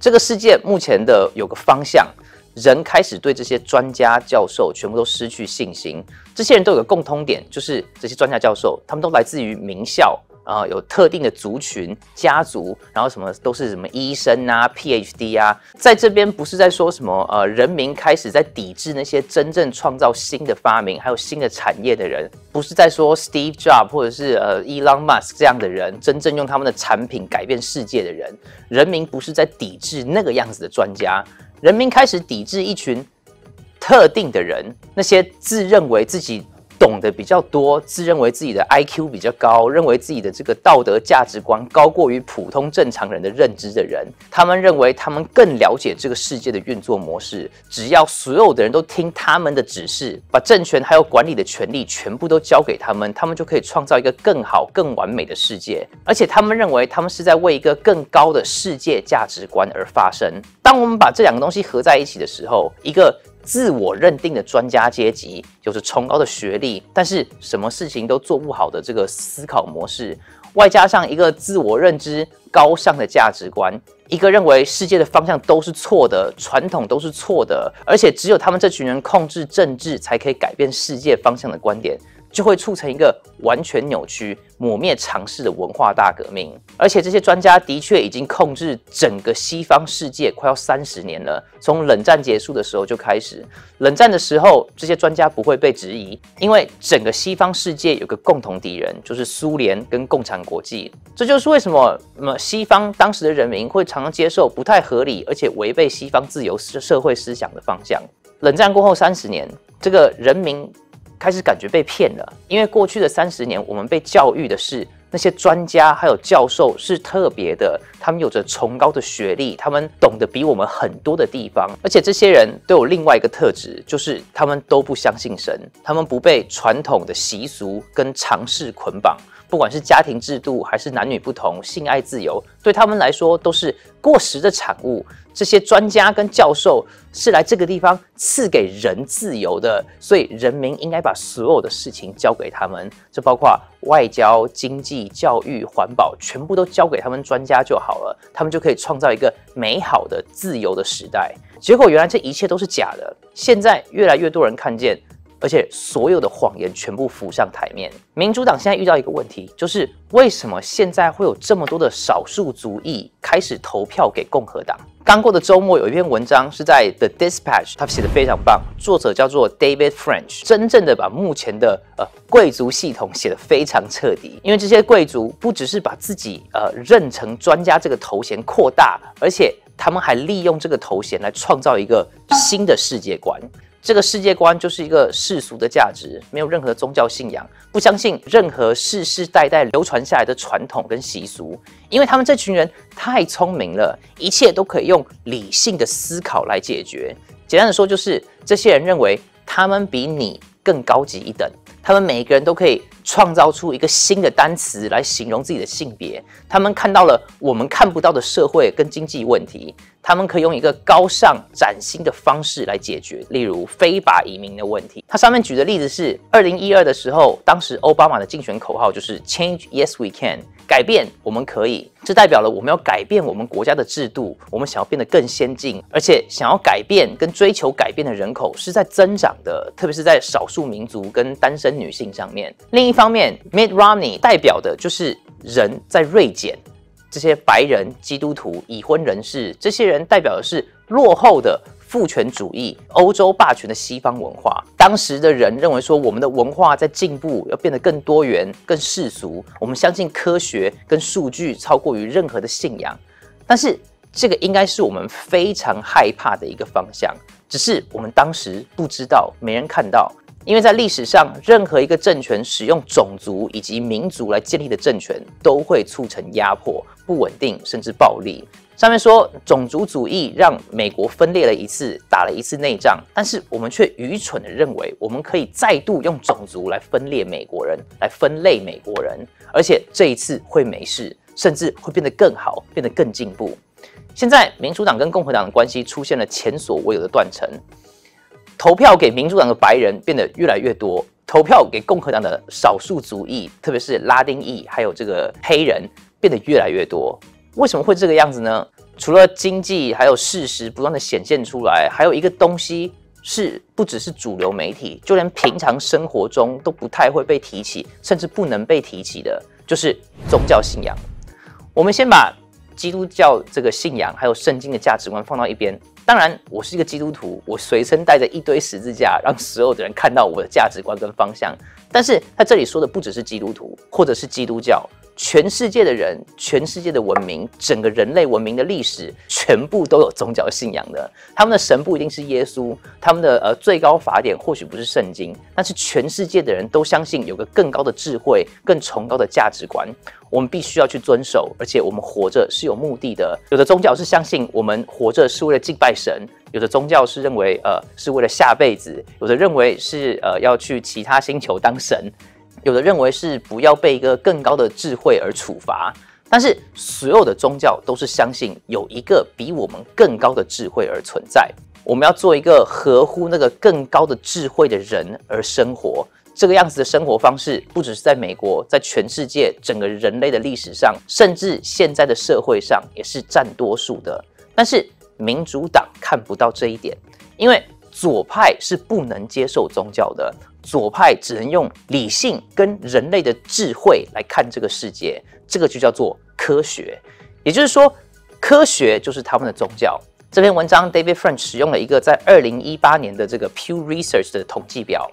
这个世界目前的有个方向，人开始对这些专家教授全部都失去信心。这些人都有个共通点，就是这些专家教授，他们都来自于名校。啊，有特定的族群、家族，然后什么都是什么医生啊、PhD 啊，在这边不是在说什么呃，人民开始在抵制那些真正创造新的发明还有新的产业的人，不是在说 Steve Jobs 或者是呃 Elon Musk 这样的人，真正用他们的产品改变世界的人，人民不是在抵制那个样子的专家，人民开始抵制一群特定的人，那些自认为自己。懂得比较多，自认为自己的 IQ 比较高，认为自己的这个道德价值观高过于普通正常人的认知的人，他们认为他们更了解这个世界的运作模式。只要所有的人都听他们的指示，把政权还有管理的权利全部都交给他们，他们就可以创造一个更好、更完美的世界。而且他们认为他们是在为一个更高的世界价值观而发声。当我们把这两个东西合在一起的时候，一个。自我认定的专家阶级，就是崇高的学历，但是什么事情都做不好的这个思考模式，外加上一个自我认知高尚的价值观，一个认为世界的方向都是错的，传统都是错的，而且只有他们这群人控制政治才可以改变世界方向的观点。就会促成一个完全扭曲、抹灭尝试的文化大革命。而且这些专家的确已经控制整个西方世界快要三十年了。从冷战结束的时候就开始，冷战的时候这些专家不会被质疑，因为整个西方世界有个共同敌人，就是苏联跟共产国际。这就是为什么那么西方当时的人民会常常接受不太合理而且违背西方自由社会思想的方向。冷战过后三十年，这个人民。开始感觉被骗了，因为过去的三十年，我们被教育的是那些专家还有教授是特别的，他们有着崇高的学历，他们懂得比我们很多的地方，而且这些人都有另外一个特质，就是他们都不相信神，他们不被传统的习俗跟常识捆绑。不管是家庭制度还是男女不同、性爱自由，对他们来说都是过时的产物。这些专家跟教授是来这个地方赐给人自由的，所以人民应该把所有的事情交给他们，这包括外交、经济、教育、环保，全部都交给他们专家就好了，他们就可以创造一个美好的自由的时代。结果原来这一切都是假的，现在越来越多人看见。而且所有的谎言全部浮上台面。民主党现在遇到一个问题，就是为什么现在会有这么多的少数族裔开始投票给共和党？刚过的周末有一篇文章是在 The Dispatch，他写的非常棒，作者叫做 David French，真正的把目前的呃贵族系统写得非常彻底。因为这些贵族不只是把自己呃认成专家这个头衔扩大，而且他们还利用这个头衔来创造一个新的世界观。这个世界观就是一个世俗的价值，没有任何宗教信仰，不相信任何世世代代流传下来的传统跟习俗，因为他们这群人太聪明了，一切都可以用理性的思考来解决。简单的说，就是这些人认为他们比你更高级一等。他们每一个人都可以创造出一个新的单词来形容自己的性别。他们看到了我们看不到的社会跟经济问题。他们可以用一个高尚崭新的方式来解决，例如非法移民的问题。他上面举的例子是二零一二的时候，当时奥巴马的竞选口号就是 “Change Yes We Can”，改变我们可以。这代表了我们要改变我们国家的制度，我们想要变得更先进，而且想要改变跟追求改变的人口是在增长的，特别是在少数民族跟单身女性上面。另一方面，Mitt Romney 代表的就是人在锐减，这些白人基督徒已婚人士，这些人代表的是落后的父权主义、欧洲霸权的西方文化。当时的人认为说，我们的文化在进步，要变得更多元、更世俗。我们相信科学跟数据超过于任何的信仰。但是，这个应该是我们非常害怕的一个方向。只是我们当时不知道，没人看到。因为在历史上，任何一个政权使用种族以及民族来建立的政权，都会促成压迫、不稳定，甚至暴力。上面说种族主义让美国分裂了一次，打了一次内仗，但是我们却愚蠢的认为，我们可以再度用种族来分裂美国人，来分类美国人，而且这一次会没事，甚至会变得更好，变得更进步。现在民主党跟共和党的关系出现了前所未有的断层，投票给民主党的白人变得越来越多，投票给共和党的少数族裔，特别是拉丁裔还有这个黑人，变得越来越多。为什么会这个样子呢？除了经济还有事实不断的显现出来，还有一个东西是不只是主流媒体，就连平常生活中都不太会被提起，甚至不能被提起的，就是宗教信仰。我们先把基督教这个信仰还有圣经的价值观放到一边。当然，我是一个基督徒，我随身带着一堆十字架，让所有的人看到我的价值观跟方向。但是他这里说的不只是基督徒，或者是基督教。全世界的人，全世界的文明，整个人类文明的历史，全部都有宗教信仰的。他们的神不一定是耶稣，他们的呃最高法典或许不是圣经，但是全世界的人都相信有个更高的智慧、更崇高的价值观，我们必须要去遵守。而且我们活着是有目的的。有的宗教是相信我们活着是为了敬拜神，有的宗教是认为呃是为了下辈子，有的认为是呃要去其他星球当神。有的认为是不要被一个更高的智慧而处罚，但是所有的宗教都是相信有一个比我们更高的智慧而存在。我们要做一个合乎那个更高的智慧的人而生活。这个样子的生活方式，不只是在美国，在全世界整个人类的历史上，甚至现在的社会上也是占多数的。但是民主党看不到这一点，因为左派是不能接受宗教的。左派只能用理性跟人类的智慧来看这个世界，这个就叫做科学。也就是说，科学就是他们的宗教。这篇文章，David French 使用了一个在二零一八年的这个 Pew Research 的统计表，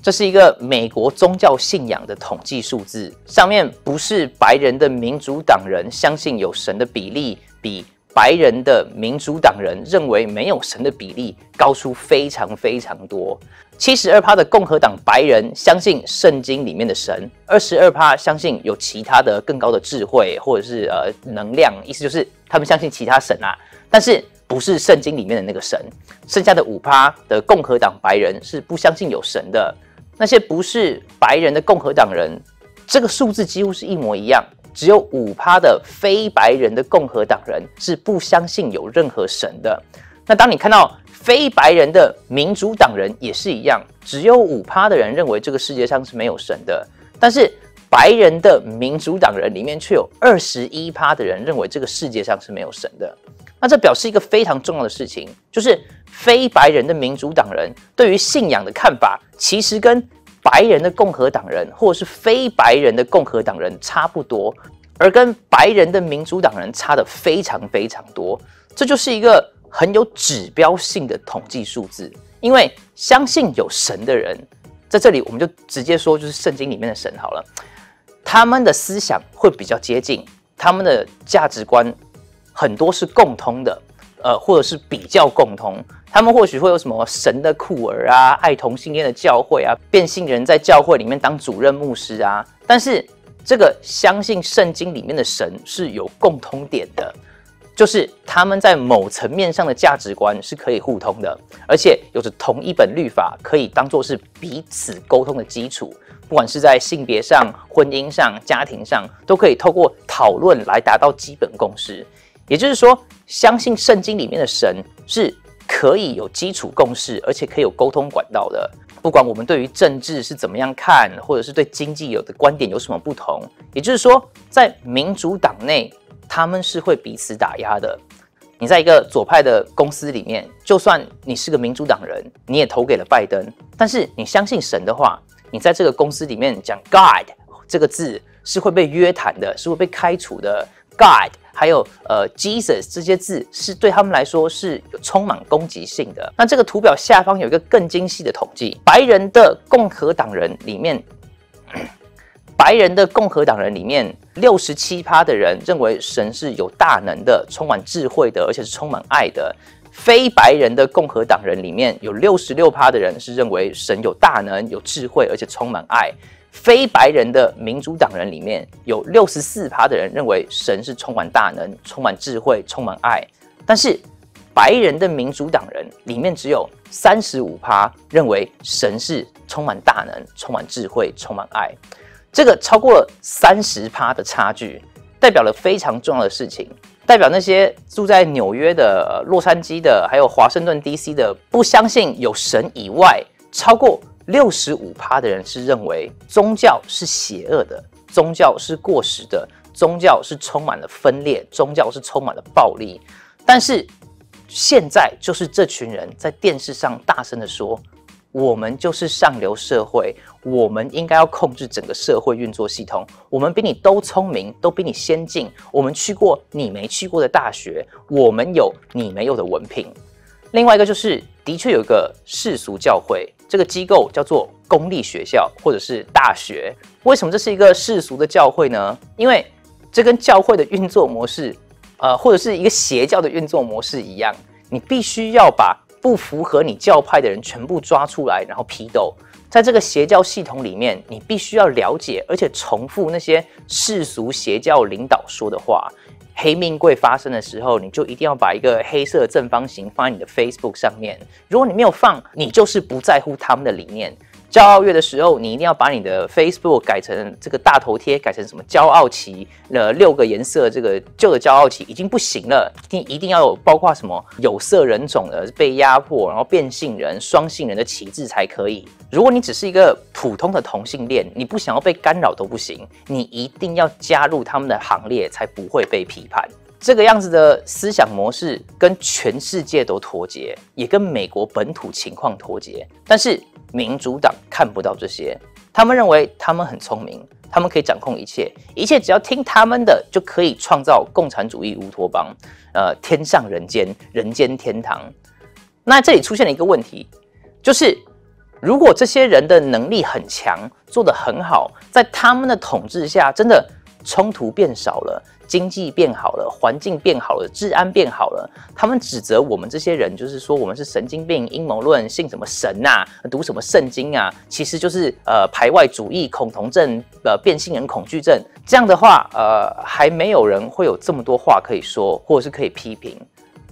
这是一个美国宗教信仰的统计数字。上面不是白人的民主党人相信有神的比例，比白人的民主党人认为没有神的比例高出非常非常多。七十二趴的共和党白人相信圣经里面的神，二十二趴相信有其他的更高的智慧或者是呃能量，意思就是他们相信其他神啊，但是不是圣经里面的那个神。剩下的五趴的共和党白人是不相信有神的。那些不是白人的共和党人，这个数字几乎是一模一样，只有五趴的非白人的共和党人是不相信有任何神的。那当你看到。非白人的民主党人也是一样，只有五趴的人认为这个世界上是没有神的，但是白人的民主党人里面却有二十一趴的人认为这个世界上是没有神的。那这表示一个非常重要的事情，就是非白人的民主党人对于信仰的看法，其实跟白人的共和党人或者是非白人的共和党人差不多，而跟白人的民主党人差的非常非常多。这就是一个。很有指标性的统计数字，因为相信有神的人，在这里我们就直接说，就是圣经里面的神好了。他们的思想会比较接近，他们的价值观很多是共通的，呃，或者是比较共通。他们或许会有什么神的酷儿啊，爱同性恋的教会啊，变性人在教会里面当主任牧师啊。但是这个相信圣经里面的神是有共通点的。就是他们在某层面上的价值观是可以互通的，而且有着同一本律法，可以当做是彼此沟通的基础。不管是在性别上、婚姻上、家庭上，都可以透过讨论来达到基本共识。也就是说，相信圣经里面的神是可以有基础共识，而且可以有沟通管道的。不管我们对于政治是怎么样看，或者是对经济有的观点有什么不同，也就是说，在民主党内。他们是会彼此打压的。你在一个左派的公司里面，就算你是个民主党人，你也投给了拜登，但是你相信神的话，你在这个公司里面讲 God 这个字是会被约谈的，是会被开除的。God 还有呃 Jesus 这些字是对他们来说是有充满攻击性的。那这个图表下方有一个更精细的统计，白人的共和党人里面。白人的共和党人里面，六十七趴的人认为神是有大能的、充满智慧的，而且是充满爱的。非白人的共和党人里面有六十六趴的人是认为神有大能、有智慧，而且充满爱。非白人的民主党人里面有六十四趴的人认为神是充满大能、充满智慧、充满爱。但是白人的民主党人里面只有三十五趴认为神是充满大能、充满智慧、充满爱。这个超过了三十趴的差距，代表了非常重要的事情，代表那些住在纽约的、洛杉矶的，还有华盛顿 D.C. 的，不相信有神以外，超过六十五趴的人是认为宗教是邪恶的，宗教是过时的，宗教是充满了分裂，宗教是充满了暴力。但是现在就是这群人在电视上大声的说，我们就是上流社会，我们应该要控制整个社会运作系统，我们比你都聪明，都比你先进，我们去过你没去过的大学，我们有你没有的文凭。另外一个就是，的确有一个世俗教会，这个机构叫做公立学校或者是大学。为什么这是一个世俗的教会呢？因为这跟教会的运作模式，呃，或者是一个邪教的运作模式一样，你必须要把不符合你教派的人全部抓出来，然后批斗。在这个邪教系统里面，你必须要了解，而且重复那些世俗邪教领导说的话。黑命贵发生的时候，你就一定要把一个黑色正方形放在你的 Facebook 上面。如果你没有放，你就是不在乎他们的理念。骄傲月的时候，你一定要把你的 Facebook 改成这个大头贴，改成什么骄傲旗？呃，六个颜色，这个旧的骄傲旗已经不行了，一定一定要有包括什么有色人种的被压迫，然后变性人、双性人的旗帜才可以。如果你只是一个普通的同性恋，你不想要被干扰都不行，你一定要加入他们的行列，才不会被批判。这个样子的思想模式跟全世界都脱节，也跟美国本土情况脱节，但是。民主党看不到这些，他们认为他们很聪明，他们可以掌控一切，一切只要听他们的就可以创造共产主义乌托邦，呃，天上人间，人间天堂。那这里出现了一个问题，就是如果这些人的能力很强，做得很好，在他们的统治下，真的冲突变少了。经济变好了，环境变好了，治安变好了。他们指责我们这些人，就是说我们是神经病、阴谋论、信什么神呐，读什么圣经啊？其实就是呃排外主义、恐同症、呃变性人恐惧症。这样的话，呃还没有人会有这么多话可以说，或者是可以批评。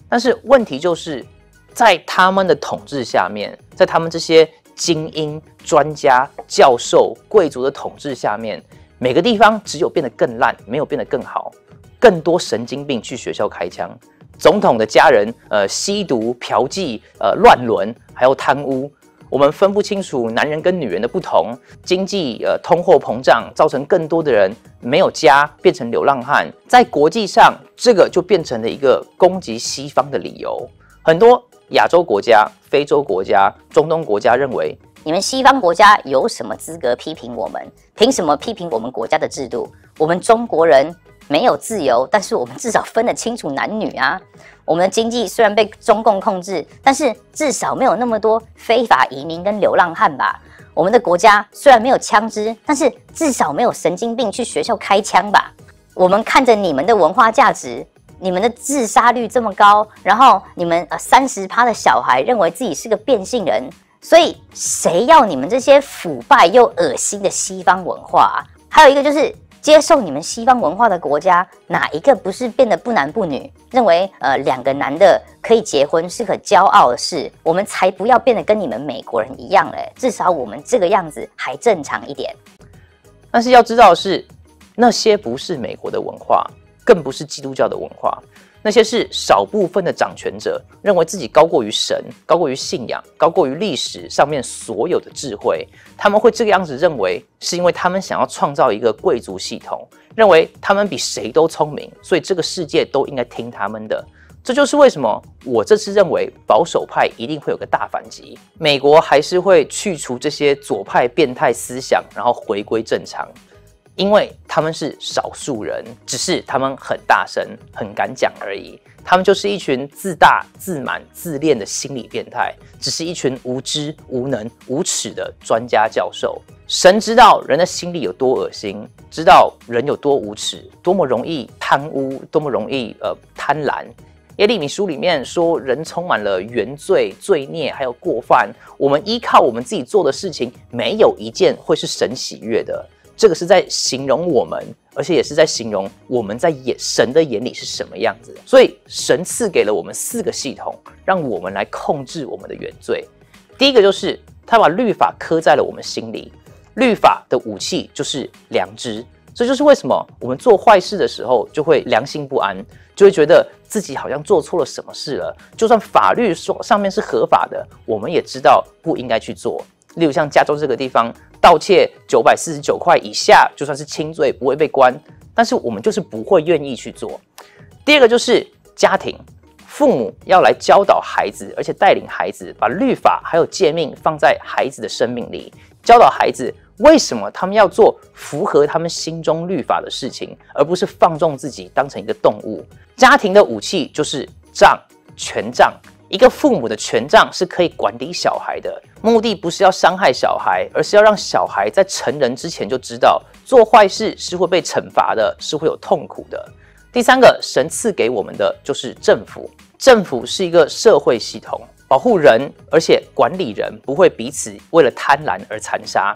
但是问题就是在他们的统治下面，在他们这些精英、专家、教授、贵族的统治下面，每个地方只有变得更烂，没有变得更好。更多神经病去学校开枪，总统的家人呃吸毒、嫖妓、呃乱伦，还有贪污。我们分不清楚男人跟女人的不同。经济呃通货膨胀，造成更多的人没有家，变成流浪汉。在国际上，这个就变成了一个攻击西方的理由。很多亚洲国家、非洲国家、中东国家认为，你们西方国家有什么资格批评我们？凭什么批评我们国家的制度？我们中国人。没有自由，但是我们至少分得清楚男女啊。我们的经济虽然被中共控制，但是至少没有那么多非法移民跟流浪汉吧。我们的国家虽然没有枪支，但是至少没有神经病去学校开枪吧。我们看着你们的文化价值，你们的自杀率这么高，然后你们呃三十趴的小孩认为自己是个变性人，所以谁要你们这些腐败又恶心的西方文化？还有一个就是。接受你们西方文化的国家，哪一个不是变得不男不女？认为呃两个男的可以结婚是可骄傲的事，我们才不要变得跟你们美国人一样嘞。至少我们这个样子还正常一点。但是要知道的是那些不是美国的文化，更不是基督教的文化。那些是少部分的掌权者认为自己高过于神，高过于信仰，高过于历史上面所有的智慧。他们会这个样子认为，是因为他们想要创造一个贵族系统，认为他们比谁都聪明，所以这个世界都应该听他们的。这就是为什么我这次认为保守派一定会有个大反击，美国还是会去除这些左派变态思想，然后回归正常。因为他们是少数人，只是他们很大声、很敢讲而已。他们就是一群自大、自满、自恋的心理变态，只是一群无知、无能、无耻的专家教授。神知道人的心里有多恶心，知道人有多无耻，多么容易贪污，多么容易呃贪婪。耶利米书里面说，人充满了原罪、罪孽，还有过犯。我们依靠我们自己做的事情，没有一件会是神喜悦的。这个是在形容我们，而且也是在形容我们在眼神的眼里是什么样子。所以神赐给了我们四个系统，让我们来控制我们的原罪。第一个就是他把律法刻在了我们心里，律法的武器就是良知。这就是为什么我们做坏事的时候就会良心不安，就会觉得自己好像做错了什么事了。就算法律说上面是合法的，我们也知道不应该去做。例如像加州这个地方。盗窃九百四十九块以下就算是轻罪，不会被关。但是我们就是不会愿意去做。第二个就是家庭，父母要来教导孩子，而且带领孩子把律法还有诫命放在孩子的生命里，教导孩子为什么他们要做符合他们心中律法的事情，而不是放纵自己当成一个动物。家庭的武器就是杖，权杖。一个父母的权杖是可以管理小孩的，目的不是要伤害小孩，而是要让小孩在成人之前就知道做坏事是会被惩罚的，是会有痛苦的。第三个，神赐给我们的就是政府。政府是一个社会系统，保护人，而且管理人不会彼此为了贪婪而残杀。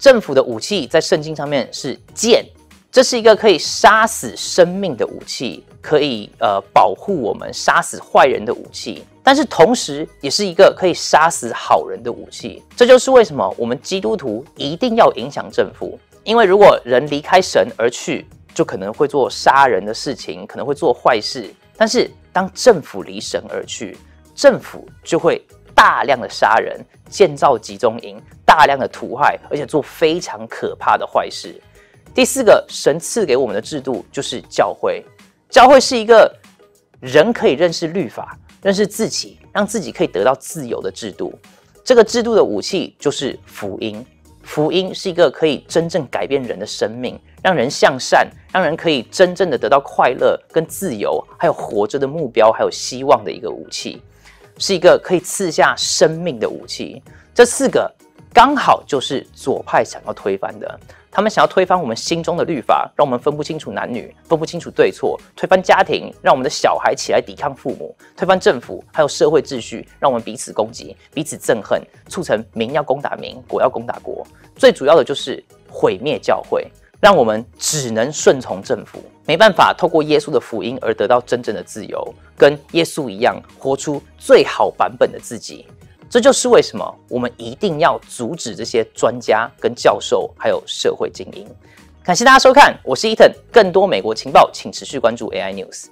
政府的武器在圣经上面是剑。这是一个可以杀死生命的武器，可以呃保护我们杀死坏人的武器，但是同时也是一个可以杀死好人的武器。这就是为什么我们基督徒一定要影响政府，因为如果人离开神而去，就可能会做杀人的事情，可能会做坏事。但是当政府离神而去，政府就会大量的杀人，建造集中营，大量的屠害，而且做非常可怕的坏事。第四个神赐给我们的制度就是教会。教会是一个人可以认识律法、认识自己、让自己可以得到自由的制度。这个制度的武器就是福音。福音是一个可以真正改变人的生命，让人向善，让人可以真正的得到快乐跟自由，还有活着的目标，还有希望的一个武器，是一个可以赐下生命的武器。这四个刚好就是左派想要推翻的。他们想要推翻我们心中的律法，让我们分不清楚男女，分不清楚对错；推翻家庭，让我们的小孩起来抵抗父母；推翻政府，还有社会秩序，让我们彼此攻击、彼此憎恨，促成民要攻打民，国要攻打国。最主要的就是毁灭教会，让我们只能顺从政府，没办法透过耶稣的福音而得到真正的自由，跟耶稣一样活出最好版本的自己。这就是为什么我们一定要阻止这些专家、跟教授，还有社会精英。感谢大家收看，我是伊藤。更多美国情报，请持续关注 AI News。